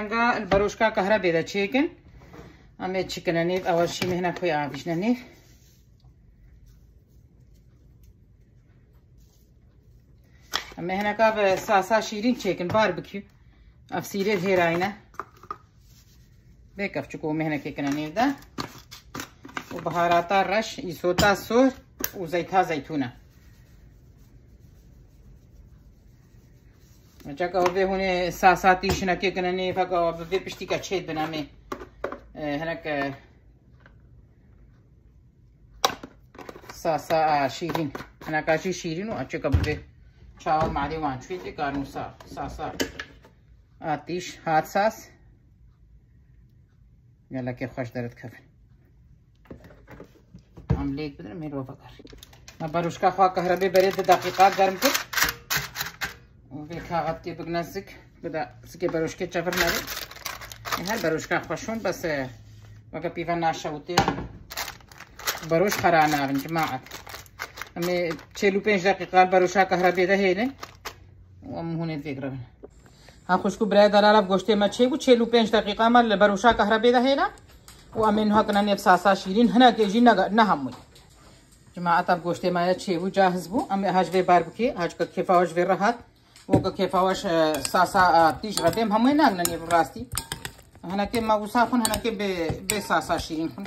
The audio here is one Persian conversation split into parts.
البروشكا كهرباء ذا تشيكن أمي تشيكن نيف أول شي مهنا كوي عافيش نيف أما هنا كاب ساسا شيرين تشيكن باربيكيو أفسيري هيراينا بيكف چكو مهنا كيكن نيف ده وبهارات الرش يسوتا سور وزيتها زيتونه Csak a vehune szászát is nekik nenni, fak a vépistik a csétben, ami henek szászá á sírin. Henek ási sírin, a csak a bé. Csáó mári van csvíti, kárun szá, szászá. Át is, hát szász. Jalla ke khosh darad kafin. हम लेक बदर मेरे वफा कर मैं बरुश का खा कहरा भी बरे दो दकीका गर्म कर كاغط كي بنزك بدا سكي بروشكي چفر نري هر بروشكا خوشون بس وقت بيفا ناشوتي بروش خرانا من جماعة أمي چلو پنج دقيقة بروشا كهربي ده هينه وام هونه فكرة ها خوشكو برای دلالا گوشته ما چه بو چلو پنج دقیقه ما بروشا كهربي ده هينه وامين ها كنا نفساسا شيرين هنا كيجي نه همون جماعة طب گوشته ما چه بو جاهز بو أمي هاج في باربكي هاج كيفاوش في راحت وكا كيفاوش ساسا تيش غديم همون ناغنا نيف راستي هنا كي ما وصافن هنا كي بساسا شيرين خن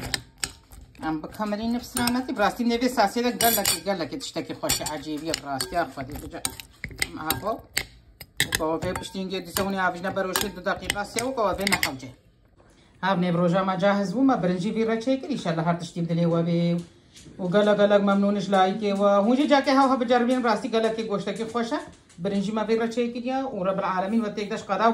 ام بكامري نفس رانتي براستي نبي ساسي لك قال لك قال لك تشتكي خوش عجيبيه براستي اخفضي بجا معاكو وكوا في بشتينجي دي سوني عافجنا بروشي دو دقيقة سيا وكوا في نحوجي هاب نبروجا ما جاهز وما برنجي في رچيكر ان شاء الله هر تشتيب دلي وبي وقال قال ممنونش لايك وهوجي جاكي هاو هبجربين براستي قال لك گوشتكي خوشه برنجي ما في رچيكر يا ورب العالمين وتيقدش قضاء